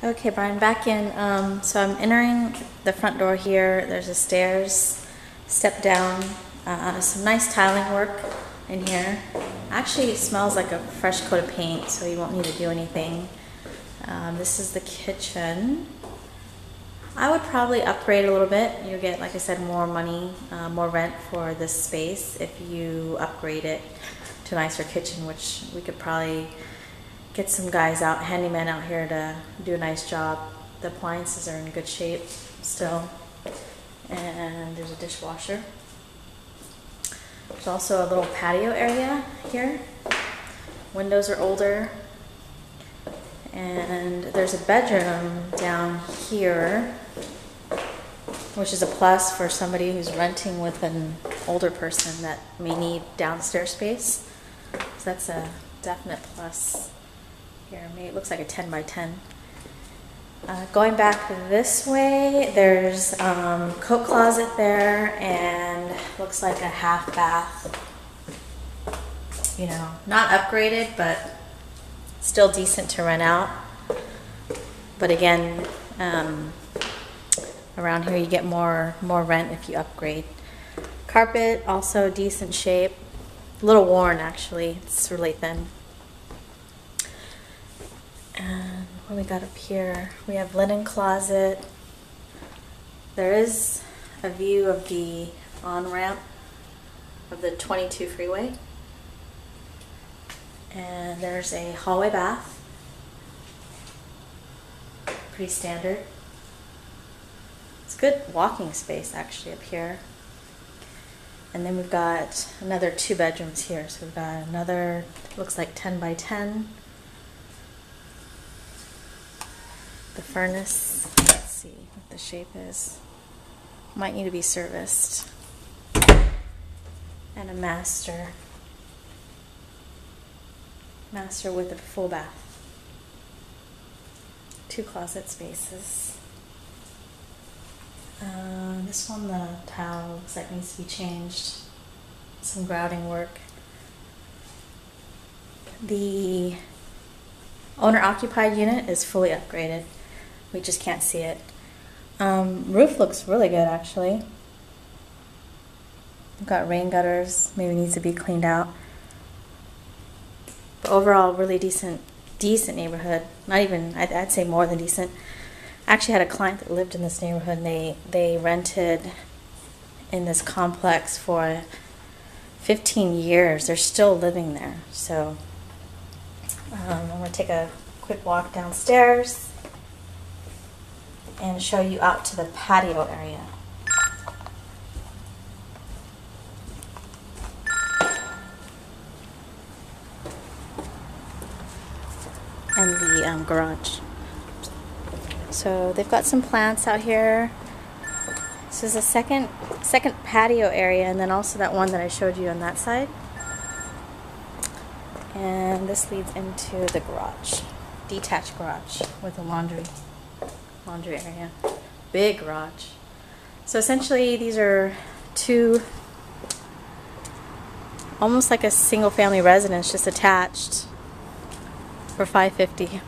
Okay, Brian, back in. Um, so I'm entering the front door here. There's a stairs, step down, uh, some nice tiling work in here. Actually, it smells like a fresh coat of paint, so you won't need to do anything. Um, this is the kitchen. I would probably upgrade a little bit. You'll get, like I said, more money, uh, more rent for this space if you upgrade it to a nicer kitchen, which we could probably get some guys out, handyman out here to do a nice job. The appliances are in good shape still. And there's a dishwasher. There's also a little patio area here. Windows are older. And there's a bedroom down here, which is a plus for somebody who's renting with an older person that may need downstairs space. So that's a definite plus here. Maybe it looks like a 10 by 10. Uh, going back this way, there's um, coat closet there and looks like a half bath. You know, not upgraded, but still decent to rent out. But again, um, around here you get more more rent if you upgrade. Carpet also decent shape, a little worn actually. It's really thin. And what we got up here? We have linen closet. There is a view of the on-ramp of the 22 freeway. And there's a hallway bath. Pretty standard. It's good walking space actually up here. And then we've got another two bedrooms here. So we've got another, looks like 10 by 10 the furnace. Let's see what the shape is. Might need to be serviced. And a master. Master with a full bath. Two closet spaces. Uh, this one, the tile looks like needs to be changed. Some grouting work. The owner occupied unit is fully upgraded. We just can't see it. Um, roof looks really good actually. We've got rain gutters, maybe needs to be cleaned out. But overall, really decent, decent neighborhood. Not even, I'd, I'd say more than decent. I actually had a client that lived in this neighborhood and they, they rented in this complex for 15 years. They're still living there. So um, I'm going to take a quick walk downstairs and show you out to the patio area. And the um, garage. So they've got some plants out here. This is a second second patio area and then also that one that I showed you on that side. And this leads into the garage. Detached garage with a laundry laundry area. Big garage. So essentially these are two, almost like a single family residence just attached for 550